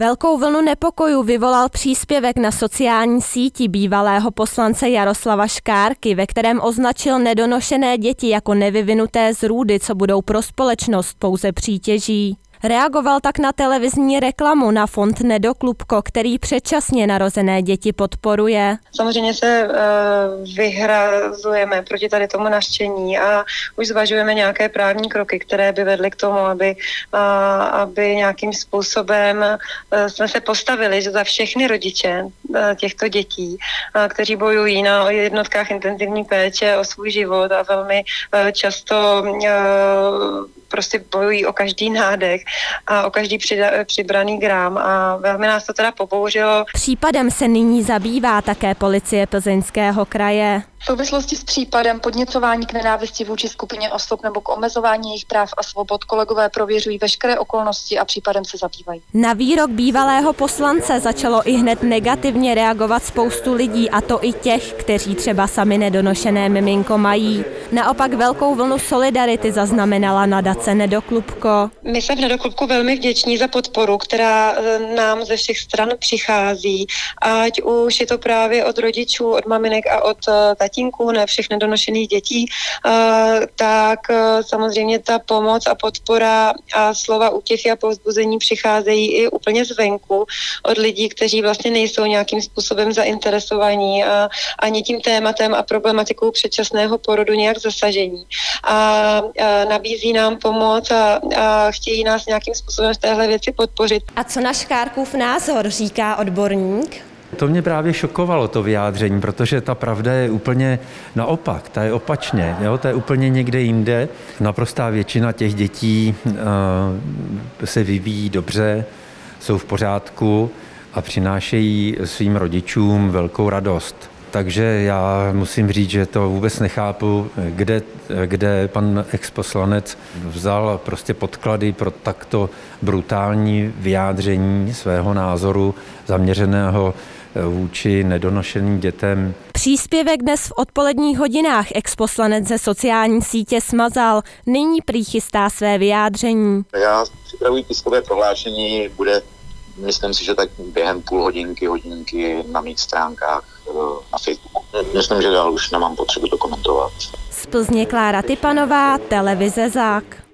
Velkou vlnu nepokojů vyvolal příspěvek na sociální síti bývalého poslance Jaroslava Škárky, ve kterém označil nedonošené děti jako nevyvinuté zrůdy, co budou pro společnost pouze přítěží. Reagoval tak na televizní reklamu na fond Nedoklubko, který předčasně narozené děti podporuje. Samozřejmě se uh, vyhrazujeme proti tady tomu naštění a už zvažujeme nějaké právní kroky, které by vedly k tomu, aby, aby nějakým způsobem uh, jsme se postavili za všechny rodiče uh, těchto dětí, kteří bojují na jednotkách intenzivní péče o svůj život a velmi často prostě bojují o každý nádech a o každý přibraný gram a velmi nás to teda pobouřilo. Případem se nyní zabývá také policie Plzeňského kraje. V souvislosti s případem podněcování k nenávisti vůči skupině osob nebo k omezování jejich práv a svobod kolegové prověřují veškeré okolnosti a případem se zabývají. Na výrok bývalého poslance začalo i hned negativně reagovat spoustu lidí, a to i těch, kteří třeba sami nedonošené miminko mají. Naopak velkou vlnu solidarity zaznamenala nadace Nedoklubko. My jsme v Nedoklubku velmi vděční za podporu, která eh, nám ze všech stran přichází, ať už je to právě od rodičů, od maminek a od eh, tatínků, ne všech nedonošených dětí, eh, tak samozřejmě ta pomoc a podpora a slova útěchy a povzbuzení přicházejí i úplně zvenku od lidí, kteří vlastně nejsou nějakým způsobem zainteresovaní ani tím tématem a problematikou předčasného porodu nějak zasažení a, a nabízí nám pomoc a, a chtějí nás nějakým způsobem v téhle věci podpořit. A co na Škárkův názor říká odborník? To mě právě šokovalo, to vyjádření, protože ta pravda je úplně naopak, ta je opačně, jo? ta je úplně někde jinde. Naprostá většina těch dětí uh, se vyvíjí dobře, jsou v pořádku a přinášejí svým rodičům velkou radost. Takže já musím říct, že to vůbec nechápu, kde, kde pan exposlanec vzal prostě podklady pro takto brutální vyjádření svého názoru zaměřeného vůči nedonošeným dětem. Příspěvek dnes v odpoledních hodinách exposlanec ze sociální sítě smazal. Nyní prý chystá své vyjádření. Já připravuji tiskové prohlášení, bude myslím si, že tak během půl hodinky, hodinky na mých stránkách eh, na Facebooku. Myslím, že dál už nemám potřebu to komentovat. Z Plzně Klára Typanová, televize ZÁK.